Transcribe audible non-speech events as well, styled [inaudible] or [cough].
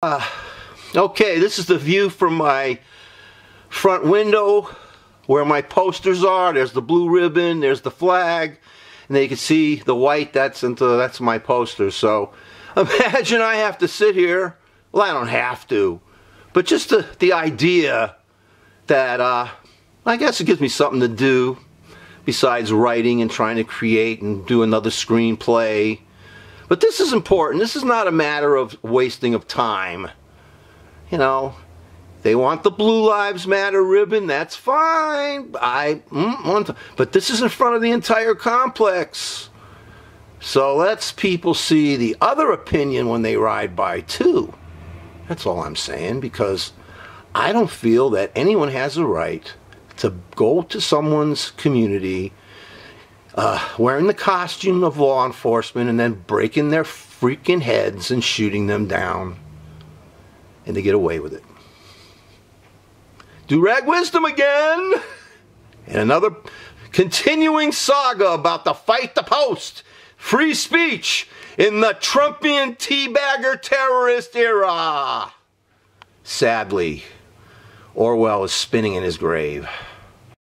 Uh, okay, this is the view from my front window where my posters are. There's the blue ribbon, there's the flag, and then you can see the white, that's into that's my poster. So [laughs] imagine I have to sit here. Well, I don't have to, but just the, the idea that uh, I guess it gives me something to do besides writing and trying to create and do another screenplay but this is important. This is not a matter of wasting of time. You know, they want the Blue Lives Matter ribbon. That's fine. I mm, want but this is in front of the entire complex. So let's people see the other opinion when they ride by too. That's all I'm saying because I don't feel that anyone has a right to go to someone's community uh, wearing the costume of law enforcement and then breaking their freaking heads and shooting them down. And they get away with it. Doo Rag Wisdom again! And another continuing saga about the fight the post, free speech in the Trumpian teabagger terrorist era. Sadly, Orwell is spinning in his grave.